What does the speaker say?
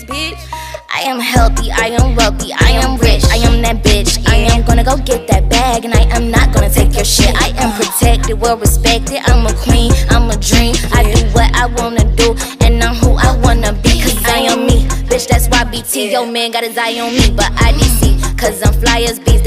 bitch. I am healthy, I am wealthy, I am rich, I am that bitch. I am gonna go get that bag, and I am not gonna take your shit. I am protected, well respected. I'm a queen, I'm a dream. I do what I wanna do, and I'm who I wanna be. Cause I am me, bitch, that's why BT. Yo, man got his eye on me, but I DC. cause I'm fly as bees.